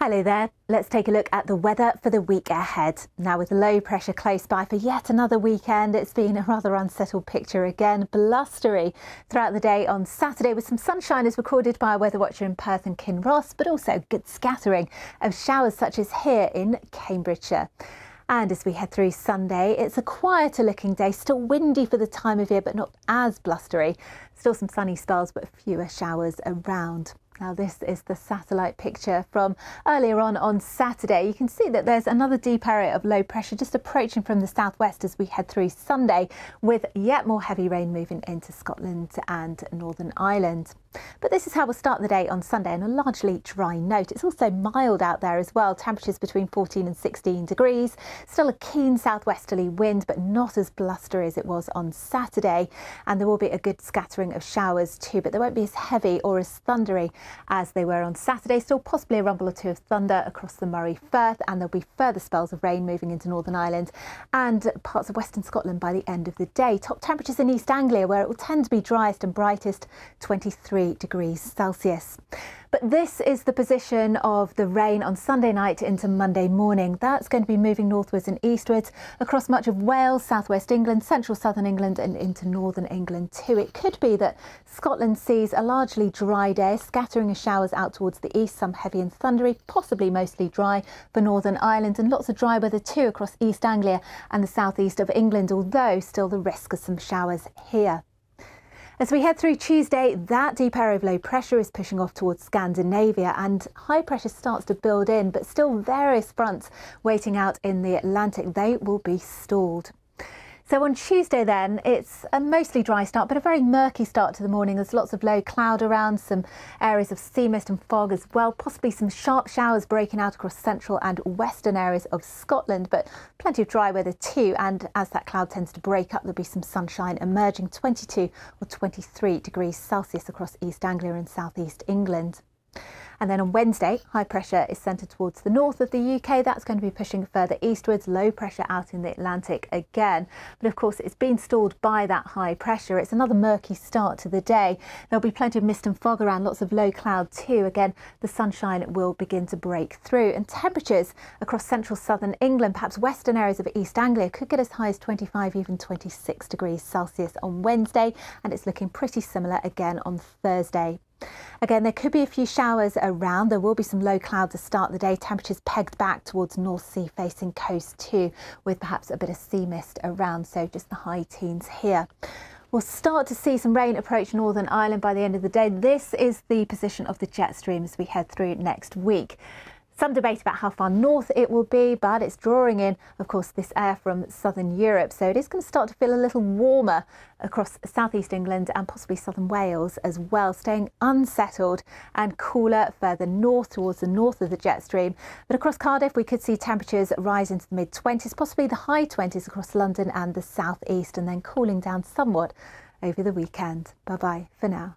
Hello there. Let's take a look at the weather for the week ahead. Now, with low pressure close by for yet another weekend, it's been a rather unsettled picture again. Blustery throughout the day on Saturday, with some sunshine as recorded by a weather watcher in Perth and Kinross, but also good scattering of showers such as here in Cambridgeshire. And as we head through Sunday, it's a quieter looking day, still windy for the time of year, but not as blustery. Still some sunny spells, but fewer showers around. Now this is the satellite picture from earlier on on Saturday. You can see that there's another deep area of low pressure just approaching from the southwest as we head through Sunday with yet more heavy rain moving into Scotland and Northern Ireland. But this is how we'll start the day on Sunday on a largely dry note. It's also mild out there as well, temperatures between 14 and 16 degrees. Still a keen southwesterly wind, but not as blustery as it was on Saturday. And there will be a good scattering of showers too, but they won't be as heavy or as thundery as they were on Saturday. Still possibly a rumble or two of thunder across the Moray Firth, and there'll be further spells of rain moving into Northern Ireland and parts of Western Scotland by the end of the day. Top temperatures in East Anglia, where it will tend to be driest and brightest, 23 degrees Celsius. But this is the position of the rain on Sunday night into Monday morning. That's going to be moving northwards and eastwards across much of Wales, southwest England, central southern England, and into northern England too. It could be that Scotland sees a largely dry day, scattering of showers out towards the east, some heavy and thundery, possibly mostly dry for Northern Ireland, and lots of dry weather too across East Anglia and the southeast of England, although still the risk of some showers here. As we head through Tuesday, that deep area of low pressure is pushing off towards Scandinavia and high pressure starts to build in, but still various fronts waiting out in the Atlantic. They will be stalled. So on Tuesday then, it's a mostly dry start, but a very murky start to the morning. There's lots of low cloud around, some areas of sea mist and fog as well, possibly some sharp showers breaking out across central and western areas of Scotland, but plenty of dry weather too. And as that cloud tends to break up, there'll be some sunshine emerging 22 or 23 degrees Celsius across East Anglia and southeast England. And then on Wednesday, high pressure is centred towards the north of the UK. That's going to be pushing further eastwards, low pressure out in the Atlantic again. But of course, it's been stalled by that high pressure. It's another murky start to the day. There'll be plenty of mist and fog around, lots of low cloud too. Again, the sunshine will begin to break through. And temperatures across central southern England, perhaps western areas of East Anglia, could get as high as 25, even 26 degrees Celsius on Wednesday. And it's looking pretty similar again on Thursday. Again, there could be a few showers around. There will be some low clouds to start the day. Temperatures pegged back towards North Sea facing coast too, with perhaps a bit of sea mist around. So just the high teens here. We'll start to see some rain approach Northern Ireland by the end of the day. This is the position of the jet stream as we head through next week. Some debate about how far north it will be, but it's drawing in, of course, this air from southern Europe. So it is going to start to feel a little warmer across southeast England and possibly southern Wales as well, staying unsettled and cooler further north towards the north of the jet stream. But across Cardiff, we could see temperatures rise into the mid 20s, possibly the high 20s across London and the southeast, and then cooling down somewhat over the weekend. Bye bye for now.